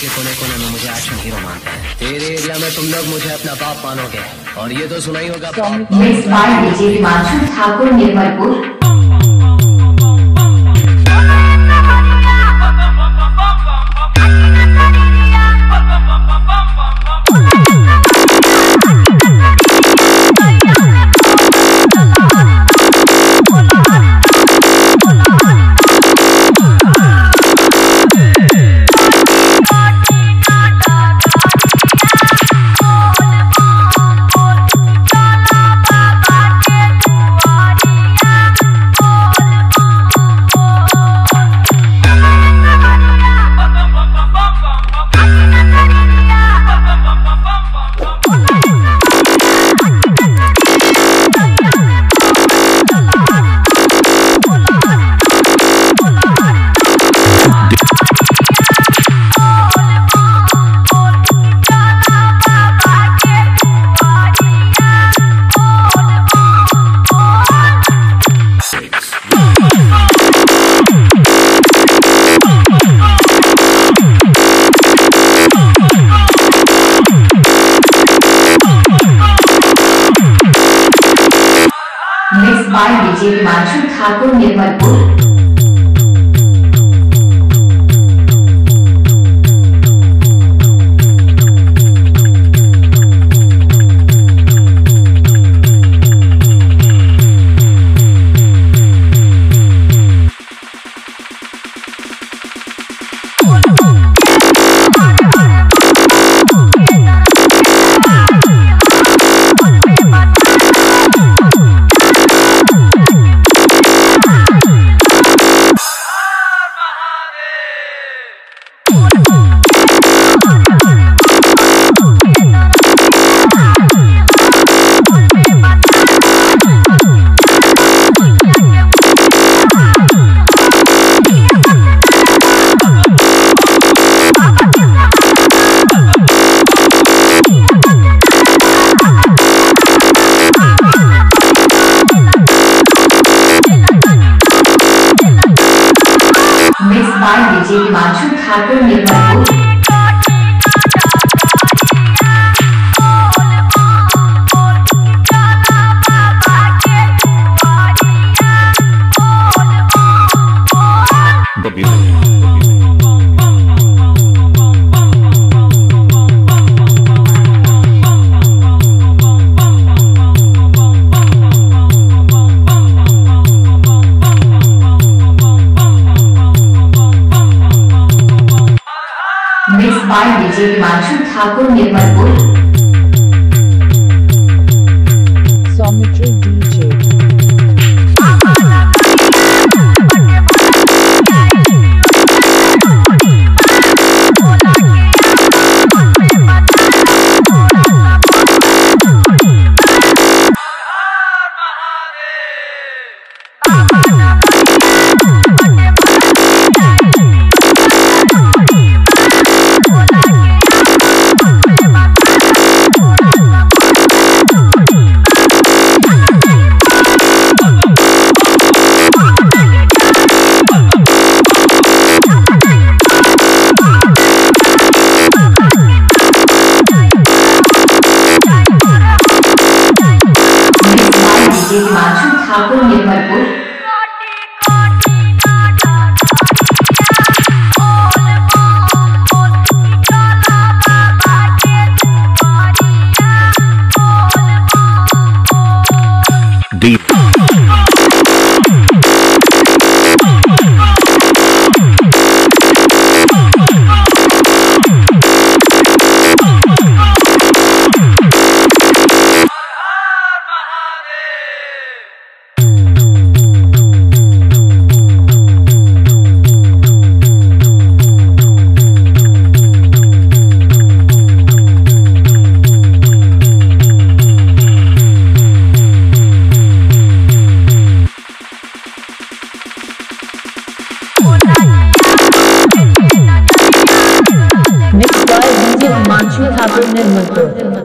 के कोने कोने में मुझे एक्शन हीरो मानते हैं। तेरे एरिया में तुम लोग मुझे अपना बाप मानोगे। और ये तो सुना ही होगा Thakur Mixed by BJP मानसू Thakur Nirmal. Mixed by DJ Himanshu Thakur Nirmalpur. Mixed DJ Himanshu Thakur Nirmalpur. The music. Mixed by DJ mix by DJ Himanshu Thakur Nirmal